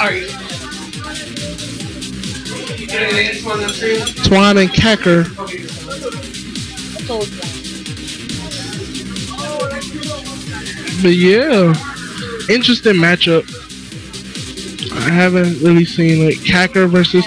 Are you? Twan and Kaker. But yeah, interesting matchup. I haven't really seen it. Kaker versus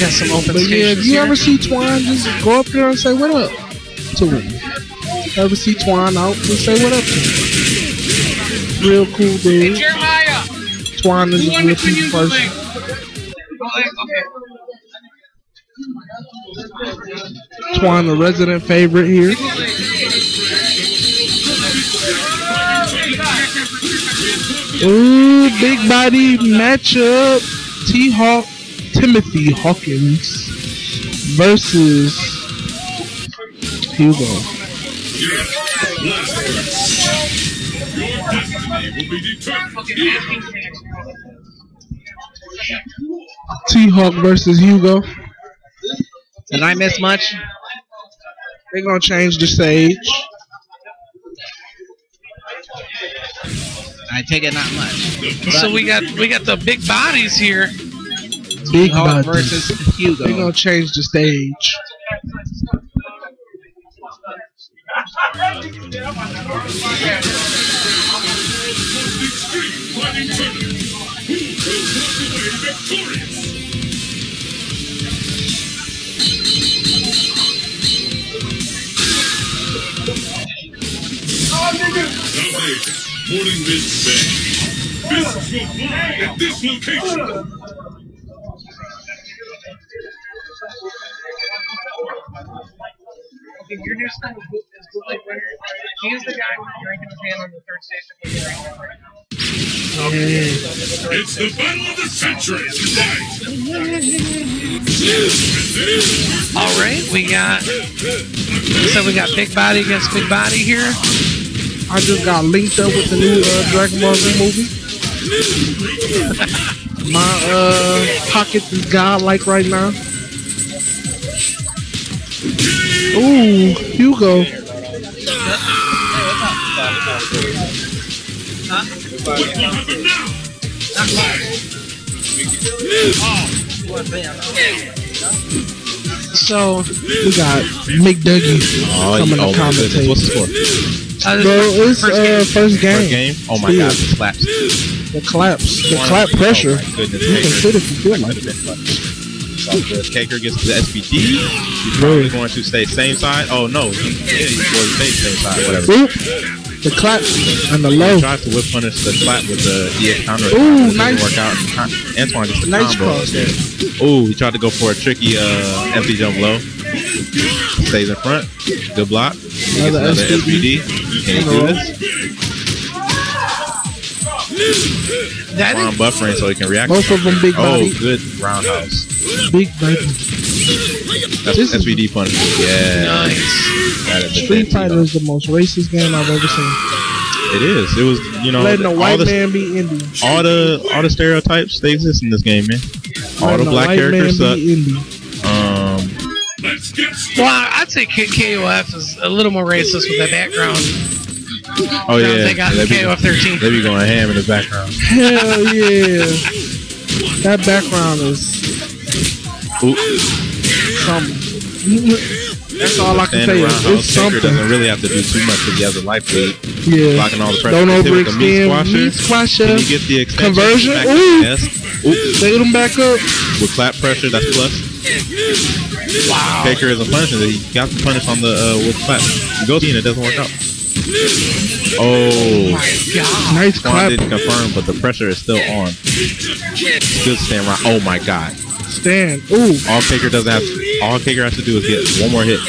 Got some open But yeah, if you here. ever see Twan, just go up there and say what up to him. Ever see Twan out, just say what up to him. Real cool dude. Jeremiah, Twan is who a won real cool person. Okay. Twan, a resident favorite here. Ooh, big body matchup. T Hawk, Timothy Hawkins versus Hugo. T Hawk versus Hugo. Did I miss much? They're gonna change the stage. I take it not much. So we got we got the big bodies here. Big Hawk body versus Hugo. They're gonna change the stage. Morning Mist Bay. Fists will fly at this location. Okay, your new son is Boot- is bootleg winner. He is the guy with drinking his hand on the third station. right now. It's the battle of the century tonight. All right, we got. So we got big body against big body here. I just got linked up with the new uh, Dragon Ball Z movie. My uh pocket is godlike right now. Ooh, Hugo. What will happen now? So We got Mick Dougie Oh, coming oh to my commentate. What's the score? uh, Bro, it's first uh, game. first game. First game? Oh my Yeah. god, the slaps. The claps, the clap pressure. Oh goodness. You can Kaker. sit if you feel like it. It's. Kaker gets the SPD. He's probably going to stay same side. Oh no, he, yeah, he well, he stayed same side. Whatever. Oop, the clap and the low. He tries to whip punish the slap with the EX counter. Ooh, nice. Work out. Antoine gets the Nice combo. cross. Ooh, he tried to go for a tricky uh, empty jump low. Stays in front. Good block. He gets Another another SPD. SPD. Can he do this? That Ron is, buffering so he can react. Both of them big Oh, body, good roundhouse. big body. That's This is- SPD punch. Yeah. nice. Street Fighter is the most racist game I've ever seen. It is. It was, you know, Letting a white the, man be Indian. all the all the stereotypes they exist in this game, man. All Letting the a black white man characters suck. be Indian. Um, Let's get started. Well, I'd say KOF is a little more racist with that background. Oh yeah, they got they be, KOF 13. they be going ham in the background. Hell yeah. That background is Ooh, something. That's all I can say. Is roundhouse it's Kaker something. doesn't really have to do too much because he has a life lead, Yeah. blocking all the pressure. Don't Hit the meat overextend. squasher. Meat squasher. Can he get the extension? Conversion? Ooh. Yes. Ooh, Stay them back up. with clap pressure, that's plus. Wow. Kaker isn't punishing it. He got the punish on the uh, with clap. He goes in, it doesn't work out. Oh, God. Nice Twan clap. didn't confirm, but the pressure is still on. Good stand right. Oh my god. Stand. Ooh. All Kaker doesn't have all Kaker has to do is get one more hit.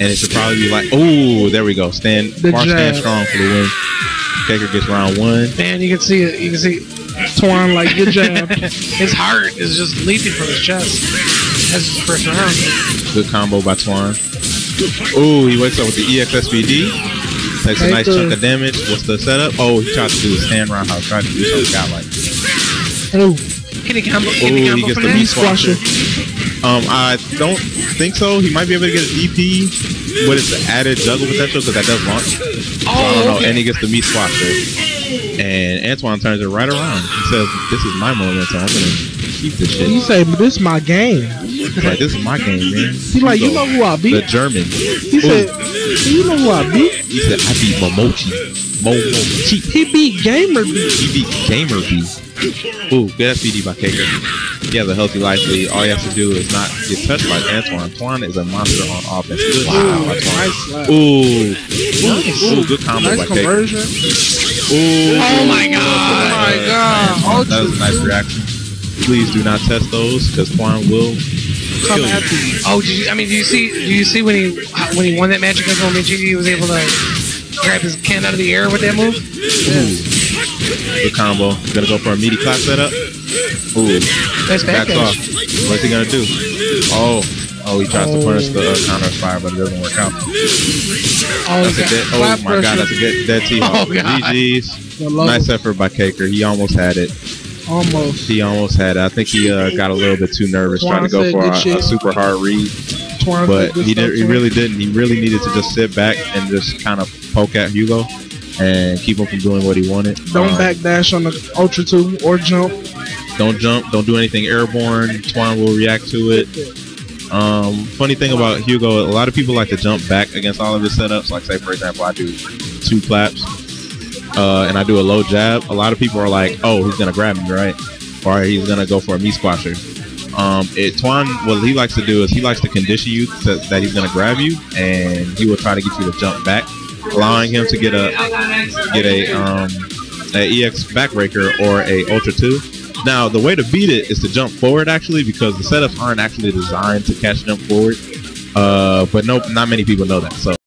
And it should probably be like, oh, there we go. Stand The far stand strong for the win. Kaker gets round one. Man, you can see it. You can see Twan like good jab. his heart is just leaping from his chest. That's his first round. Good combo by Twan. Ooh, he wakes up with the E EXSPD. Takes a nice chunk of damage. What's the setup? Oh, he tried to do a stand roundhouse. He tried to do something godlike. Ooh. Kitty combo. Ooh, Kitty he combo gets the that. meat squasher. Um, I don't think so. He might be able to get a DP, but it's the added juggle potential because that does launch. So I don't know. Oh, okay. And he gets the meat squasher. And Antoine turns it right around. He says, "This is my moment, so I'm gonna keep this He shit." say, but this my game. He's like, "This is my game, man." He like, you know who I be? the? German. He said, you know who I beat? He said, "I beat Momochi." Momochi. He beat Gamer beat. He beat GamerBee. Ooh, good SPD by Kaker. He has a healthy life lead. All he has to do is not get touched by Antoine. Antoine is a monster on offense. Ooh, wow, slap. Ooh. Nice. Ooh, good combo Nice by Kaker. conversion. Ooh. Oh my god. Oh my god. That was a nice reaction. Please do not test those because Quan will Come kill you. after you. Oh, did you, I mean, do you see? Do you see when he when he won that match against Momochi, he was able to grab his can out of the air with that move? Ooh. Good combo. Gonna go for a meaty clap setup. Ooh. Nice back Backs off. What's he gonna do? Oh. Oh, he tries to punish the uh, counter fire, but it doesn't work out. Oh, That's a dead, oh my god, that's a good dead T Oh. GG's. Nice effort by Kaker. He almost had it. Almost. He almost had it. I think he uh, got a little bit too nervous Twan trying to go for a, a super hard read, Twan but he did. He really didn't. He really needed to just sit back and just kind of poke at Hugo and keep him from doing what he wanted. Don't Um, backdash on the Ultra 2 or jump. Don't jump. Don't do anything airborne. Twan will react to it. Um, funny thing about Hugo, a lot of people like to jump back against all of his setups. Like, say, for example, I do two claps uh, and I do a low jab. A lot of people are like, oh, he's to grab me, right? Or he's to go for a meat squasher. Um, it, Twan, what he likes to do is he likes to condition you to, that he's to grab you and he will try to get you to jump back, allowing him to get a get a um, a EX backbreaker or a Ultra 2. Now, the way to beat it is to jump forward actually because the setups aren't actually designed to catch jump forward. Uh, but no, not many people know that. So